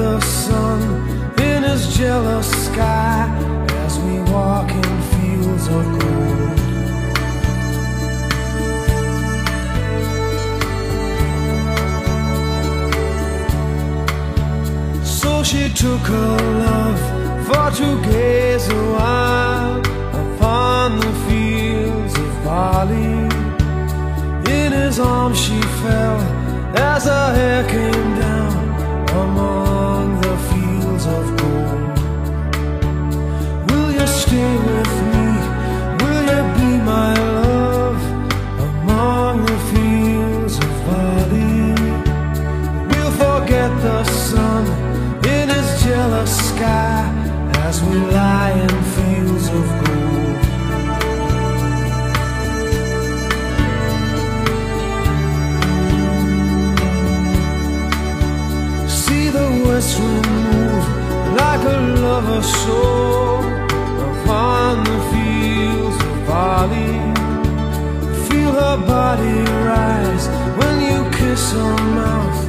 the sun in his jealous sky as we walk in fields of gold. So she took her love for to gaze a while upon the fields of barley. In his arms she fell as her hair came with the sun in his jealous sky as we lie in fields of gold. See the move like a lover's soul upon the fields of Bali. Feel her body rise when you kiss her mouth.